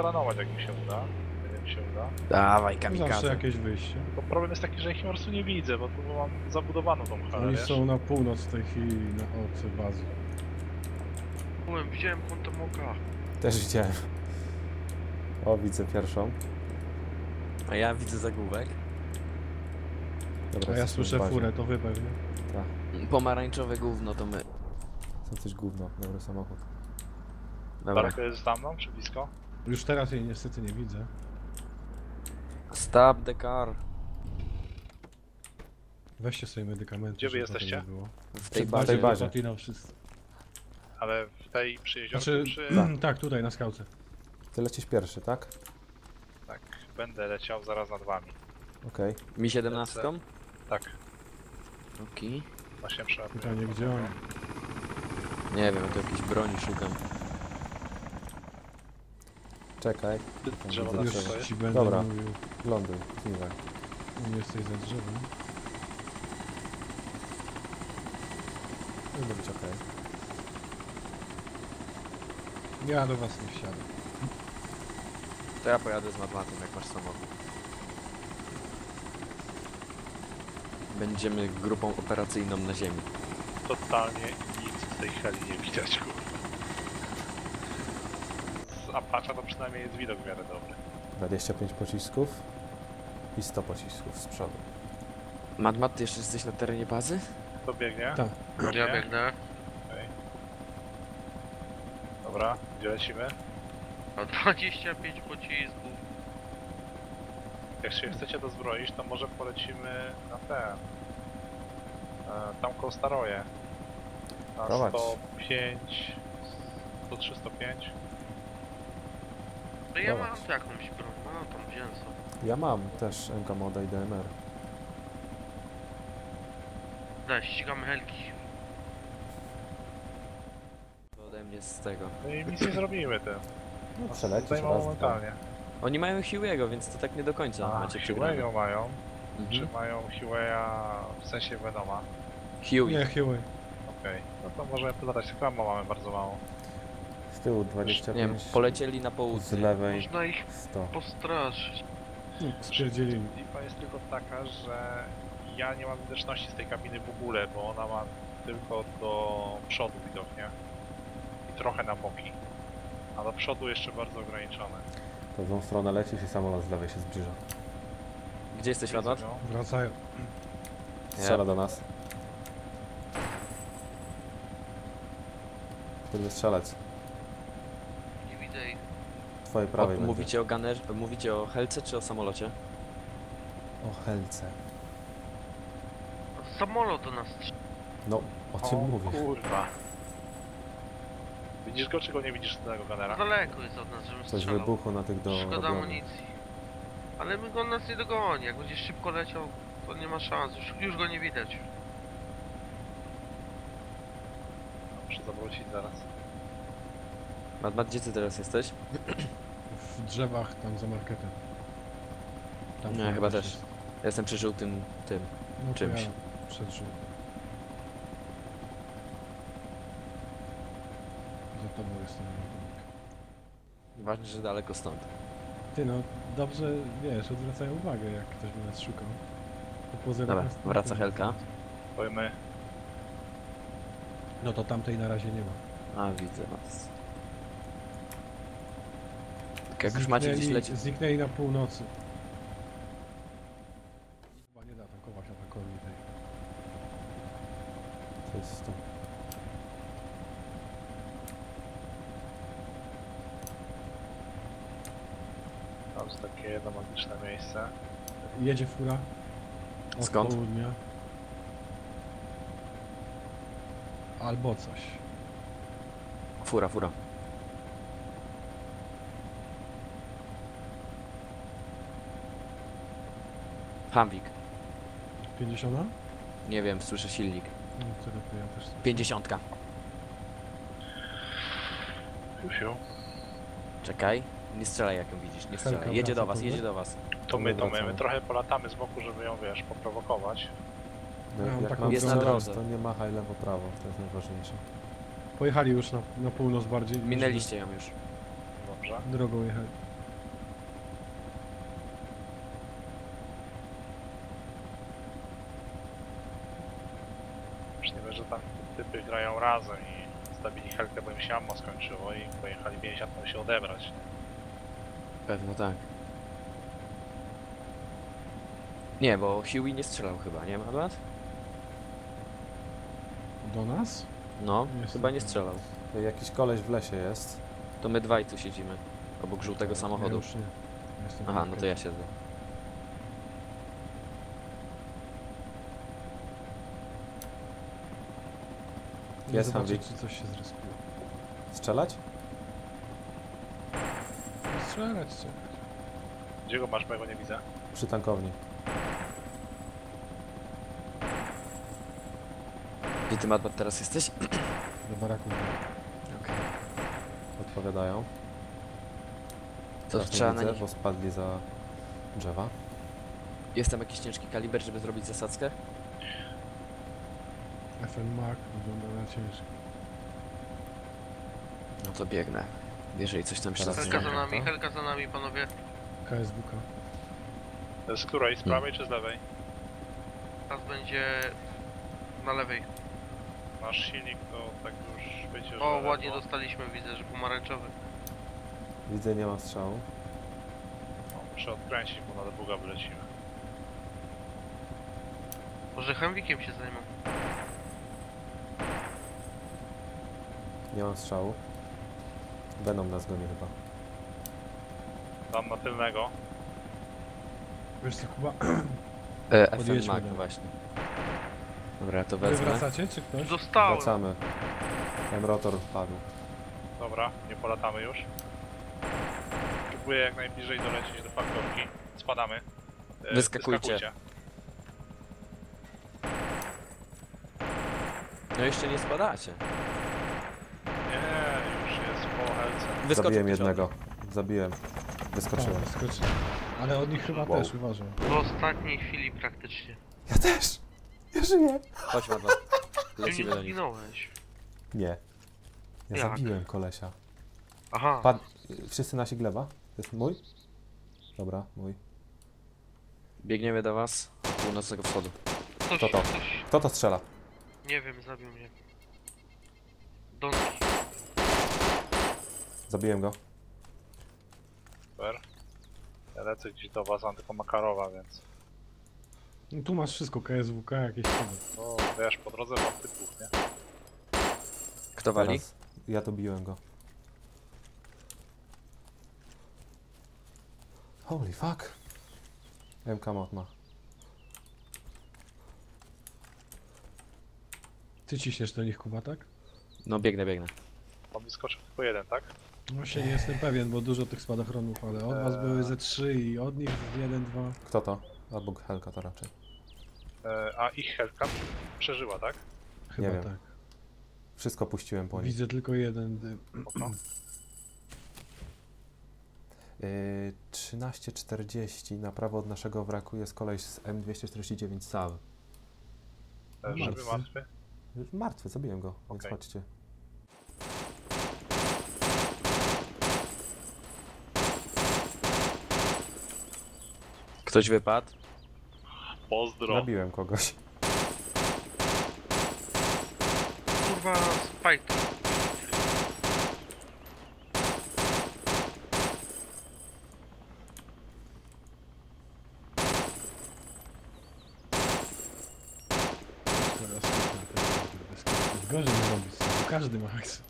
staranować jak mi się uda. Jak mi się uda. Dawaj, Zawsze kamikaze. jakieś wyjście. Bo problem jest taki, że ich po prostu nie widzę, bo tu mam zabudowaną tą halę, Oni wiesz? są na północ w tej chwili na od bazy. Byłem, widziałem kątem oka. Też widziałem. O, widzę pierwszą. A ja widzę zagłówek. Dobra, A ja jesteśmy słyszę bazie. furę, to wy pewnie. Tak, Pomarańczowe gówno to my. są coś gówno, dobry samochód. Dobra. Daleko jest za mną, czy blisko? Już teraz jej niestety nie widzę. Stop the car. Weźcie sobie medykamenty. Gdzie wy żeby potem jesteście? nie Było. W tej bazie. tej bazie. Platina wszyscy. Ale w tej przy jeziorku, Znaczy, czy... tak, tutaj na skałce. Ty lecisz pierwszy, tak? Tak, będę leciał zaraz nad wami. Okej. Mi 17? Tak, Okej. właśnie przełapuję. Pytanie gdzie oni? Nie wiem, to jakiejś broni szukam. Czekaj, Drzewo na Już jest? ci będę Dobra. mówił. ląduj, zniwaj. Nie jesteś za drzewem. Powinno być okej. Ja do was nie wsiadam. To ja pojadę z matmatem, jak masz samochód. Będziemy grupą operacyjną na ziemi. Totalnie nic z tej heli nie widać, kurwa. Z Apache to przynajmniej jest widok w miarę dobry. 25 pocisków i 100 pocisków z przodu. Matmat, ty jeszcze jesteś na terenie bazy? Kto biegnie? Tak. Biegnie? Ja biegnę. Okej. Dobra, gdzie lecimy? A 25 pocisków. Jak się chcecie dozbroić, to może polecimy na ten. E, tam koło Staroje. Na Prowadź. 105, 103, 105. No ja mam tu jakąś broń, no tam wziąłem sobie. Ja mam też MK Moda i DMR. Daj, ścigamy helki. To ode mnie z tego. No i nic nie zrobimy tym. No przelecisz raz, momentalnie. Oni mają Huey'ego, więc to tak nie do końca A, macie. Huey'ego mają. Czy Mhm. mają Huey'a w sensie Venoma? Huey. Nie, Huey. Okej. No to możemy polatać. Tylko mamy bardzo mało. Z tyłu 25. Nie wiem, polecieli na Z południe. lewej Można ich 100. postraszyć. Spierdzielili. Lipa jest tylko taka, że ja nie mam widoczności z tej kabiny w ogóle, bo ona ma tylko do przodu widok, nie? I trochę na boki. A do przodu jeszcze bardzo ograniczone. To w tą stronę lecisz i samolot z lewej się zbliża. Gdzie jesteś, go. Wracają. Strzela do nas. Który strzelec? Ich. Twojej O, prawej będzie. mówicie o gunner, mówicie o helce czy o samolocie? O helce. Samolot do nas. No, o czym O mówię? kurwa. Widzisz go, czy go nie widzisz tego ganera? Daleko jest od nas, żebym Coś strzelał. wybuchło na tych do Szkoda robionych. amunicji. Ale my go nas nie dogoni. Jak będzie szybko leciał, to nie ma szans. Już, już go nie widać. Muszę zawrócić zaraz. Matmat, gdzie ty teraz jesteś? W drzewach tam za marketem. Tam Nie, tam chyba też jest. Ja jestem przy żółtym tym. No to czymś. Ja przed drzwi. Za tobą jestem. Ważne, że daleko stąd. Ty no, dobrze, wiesz, odwracają uwagę, jak ktoś by nas szukał. To poza Dobra, nas- wraca Helka. Powiem, No to tamtej na razie nie ma. A, widzę was. Tak jak już macie gdzieś Zniknęli- lecieć. Zniknęli na północy. Chyba nie da tankować atakowi tej. To jest to. tam jest takie jedno magiczne miejsce. Jedzie fura. Od Skąd? południa. Albo coś. Fura, fura. Hamwik. 50? No, Nie wiem, słyszę silnik. to lepiej ja też. Siusiu. Czekaj. Nie strzelaj jak ją widzisz, nie Helka strzelaj. Jedzie wraca do was, jedzie do was. To my, to my, my trochę polatamy z boku, żeby ją, wiesz, poprowokować. No, Ja mam jak taką mam Jest na drodze. to nie machaj lewo prawo, to jest najważniejsze. Pojechali już na, na północ bardziej. Minęliście ją już. No Dobrze. Drogą jechać. Wiem, że tam typy grają razem i stawili helkę, bo im się ammo skończyło i pojechali miesiąc się odebrać. Pewno tak. Nie, bo Huey nie strzelał chyba, nie Madmat? Do nas? No, Nie chyba nie strzelał. Jakiś koleś w lesie jest. To my dwaj tu siedzimy. Obok żółtego Ja samochodu. już nie. Aha, no to ja siedzę. Jest zobaczę, Hamwik. czy coś się zryskuje. Strzelać? Strzelać, strzelać. Gdzie go masz, bo ja go nie widzę? Przy tankowni. Gdzie ty Madmat teraz jesteś? Do baraku. Okej. Odpowiadają. To Teraz nie trzeba na widzę, nich... bo spadli za drzewa. Jest tam jakiś ciężki kaliber, żeby zrobić zasadzkę? FN Mac wygląda na ciężko. No to biegnę. Jeżeli coś tam się Teraz. Helka za nami, helka za nami, panowie. KSWK. To jest z której? Z prawej czy z lewej? Teraz będzie na lewej. Nasz silnik to tak już wiecie, że O, lewo. ładnie dostaliśmy, widzę, że pomarańczowy. Widzę, nie mam strzału. No, muszę odkręcić, bo na długa wylecimy. Może Hemwikiem się zajmą. Nie mam strzału. Venom nas goni chyba. Tam na tylnego. Wiesz co, Kuba? E, FM Podjedźmy do- właśnie. Dobra, to Wy wezmę. wracacie, czy ktoś? Wracamy. Ten rotor padł. Dobra, nie polatamy już. Próbuję jak najbliżej dolecieć do parkowki. Spadamy. E, Wyskakujcie. wyskakujcie. No jeszcze nie spadacie. Nie, już jest po helce. Wyskoczył Zabiłem jednego. Zabiłem. Wyskoczyłem. Tak, skoczy. Ale od nich chyba Wow. też, uważam. W ostatniej chwili praktycznie. Ja też! Ja żyję! Chodź. Ty Lecimy nie do nich. zginąłeś. Nie. Ja Jak? zabiłem kolesia. Aha. Pad... Wszyscy nasi gleba? To jest mój? Dobra, mój. Biegniemy do was. od Północnego wschodu. Ktoś, to to? ktoś, Kto to strzela? nie wiem, zabił mnie. Donki. Zabiłem go. Super. Ja lecę gdzieś do was, mam tylko Makarowa, więc... No, tu masz wszystko, KSWK, jakieś tam. No, wiesz, po drodze mam typów, nie? Kto wali? Teraz. Ja dobiłem go. Holy fuck. MK mod ma. Ty ciśniesz do nich, Kuba, tak? No biegnę, biegnę. Tam wyskoczył tylko jeden, tak? Właśnie nie jestem pewien, bo dużo tych spadochronów, ale od was Eee. były ze trzy i od nich jeden, dwa. Kto to? Albo Helka to raczej. E, a ich helka przeżyła, tak? Chyba wiem. tak. Wszystko puściłem po nich. Widzę tylko jeden dym. Yy, 13.40 na prawo od naszego wraku jest koleś z M249 SAL. E, Martwy. martwy. Martwy, zabiłem go, więc Okej. chodźcie. Ktoś wypadł? Pozdro. Zabiłem kogoś. Kurwa, Spike. Teraz Gorzej nie robić, bo każdy ma hajs.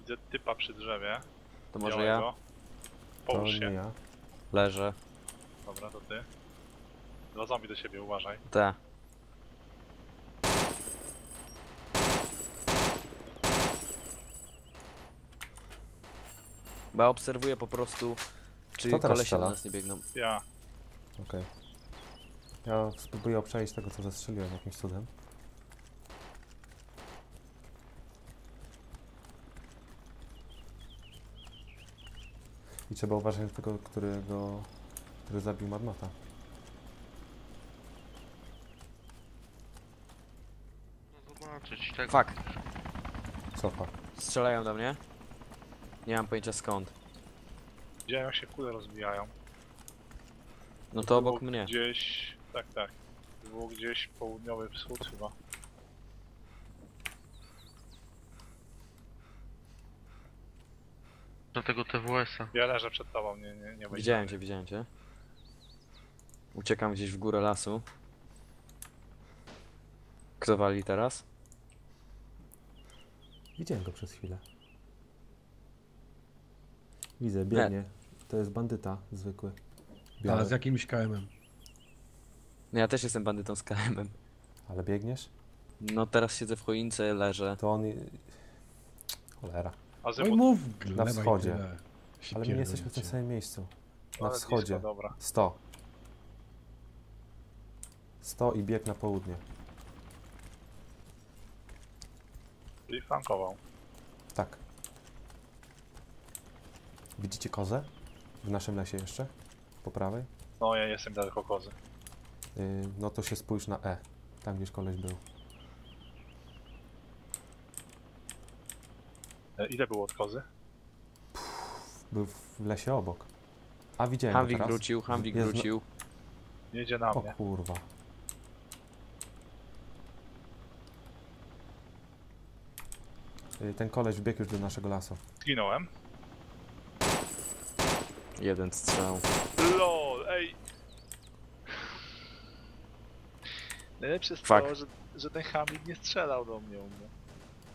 Widzę typa przy drzewie. To może białego. ja? To Połóż nie się. ja. Leżę. Dobra, to ty. Dwa zombie do siebie, uważaj. Te. Bo ja obserwuję po prostu, czy Kto teraz kolesie do strzela? nas nie biegną. Ja. Okej. Ja spróbuję obczaić tego, co zastrzeliłem jakimś cudem. Trzeba uważać na tego, którego, który zabił Madmata. No zobaczyć tego. Fuck. Co? cofa. Strzelają do mnie. Nie mam pojęcia skąd. Widziałem jak się kule rozbijają. No to obok mnie. Gdzieś, tak, tak. Było gdzieś południowy wschód chyba. Do tego TWS-a. Ja leżę przed tobą, nie, nie, nie. Widziałem cię, widziałem cię. Uciekam gdzieś w górę lasu. Kto wali teraz? Widziałem go przez chwilę. Widzę, biegnie. To jest bandyta zwykły. Biały. Ale z jakimś KM-em. No ja też jestem bandytą z KM-em. Ale biegniesz? No teraz siedzę w choince, leżę. To on... i- Cholera. Oj, Azymut, mów gleba i wschodzie. tyle. Się Ale my nie jesteśmy w tym pierdolicie. samym miejscu. Na ale wschodzie. Dobra. 100. 100 i bieg na południe. Czyli flankował. Tak. Widzicie kozę? W naszym lesie jeszcze? Po prawej? No ja jestem daleko kozy. Yy, no to się spójrz na E. Tam gdzieś koleś był. Ile było od kozy? Był w lesie obok. A widziałem Hamwik go teraz. wrócił, Hamwik Jest na- wrócił. Jedzie na O mnie. kurwa. Yy, Ten koleś wbiegł już do naszego lasu. Zginąłem. Jeden strzał. LOL, ej! Najlepsze jest Fuck. to, że, że ten Hamid nie strzelał do mnie u mnie.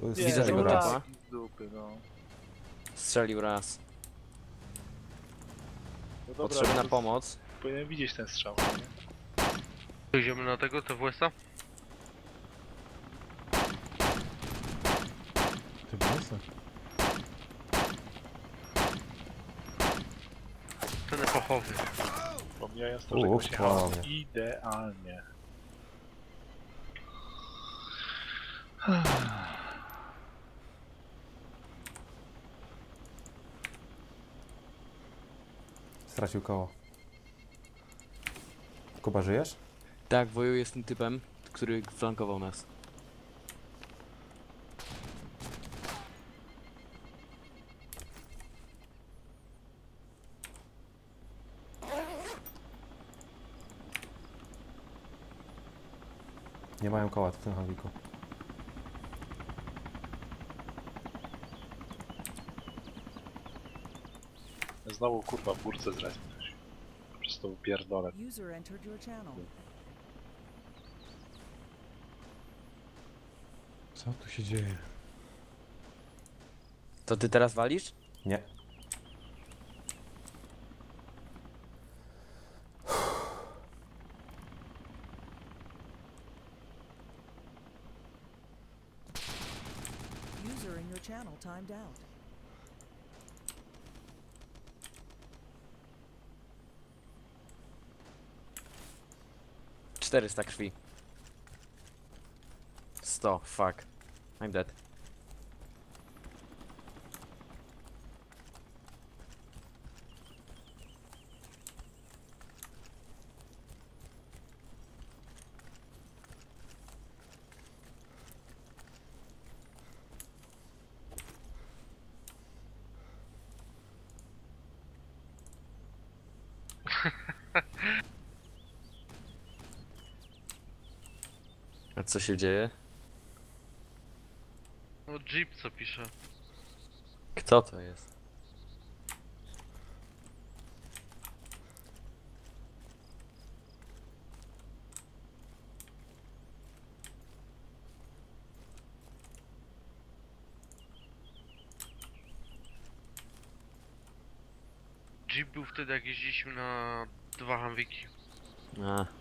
Widzę tego raz. lagi z dupy, no. Strzelił raz. no dobra, Potrzebna pomoc. Powinien widzieć ten strzał, nie? Idziemy na tego TWS-a? Ty włosach. Ten epochowy. Pomijając to, że go idealnie. Stracił koło. Kuba, żyjesz? Tak, wojuję z tym typem, który flankował nas. Nie mają koła w tym Hamwiku. Znowu kurwa w górce zrespić. Po prostu pierdolę. User entered your channel. Co tu się dzieje? To ty teraz walisz? Nie. User in your channel timed out. Czterysta krwi. 100, fuck. I'm dead. A co się dzieje? No Jeep co pisze. Kto to jest? Jeep był wtedy jak jeździliśmy na dwa Hamwiki. A,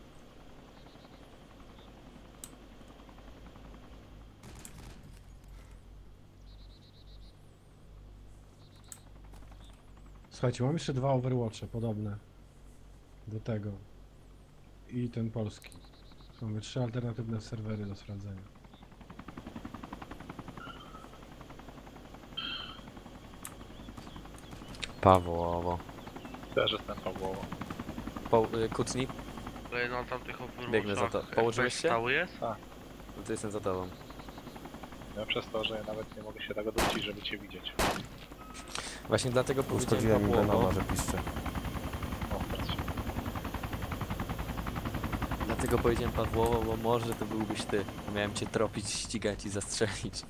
Słuchajcie, mam jeszcze dwa Overwatche podobne do tego. I ten polski. Mamy trzy alternatywne serwery do sprawdzenia. Pawłowo. Też jestem Pawłowo. Po, y, Ale na tamtych Overwatchach Biegnę za to. Położyłeś się? stały jest? no to jestem za tobą. Ja przez to, że ja nawet nie mogę się tego dowiedzieć, żeby cię widzieć. Właśnie dlatego powiedziałem Uszkodziłem im Pawłowo, Venoma, że piszcze. O, teraz się... dlatego powiedziałem Pawłowo, bo może to byłbyś ty. Miałem cię tropić, ścigać i zastrzelić.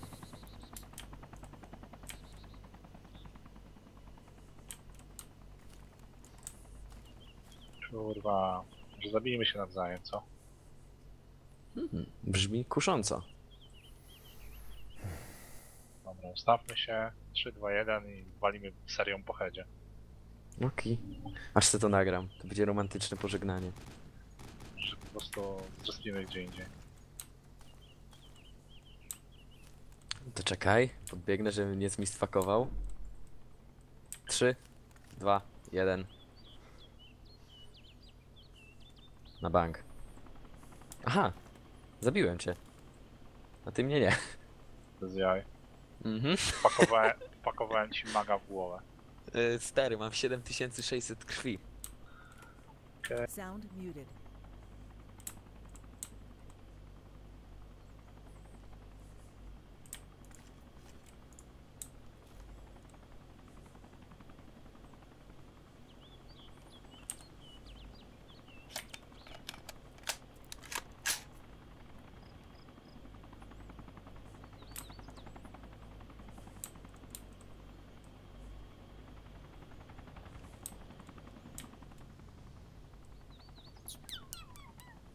Kurwa, że zabijmy się nawzajem, co? Mhm. Brzmi kusząco. Dobra, ustawmy się. 3, 2, 1 i walimy serią po headzie. Okej. Aż se to nagram. To będzie romantyczne pożegnanie. Że po prostu zrespimy gdzie indziej. To czekaj, podbiegnę, żebym nie zmistwakował. 3, 2, 1. Na bank. Aha, zabiłem cię. A ty mnie nie. Bez jaj. Mhm. Pakowałem, pakowałem ci maga w głowę. Y, Stary, mam 7600 krwi. Sound muted.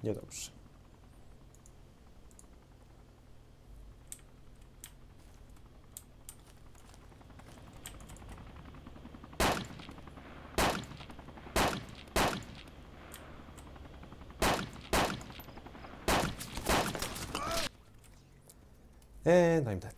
Niedobrze. And I'm dead.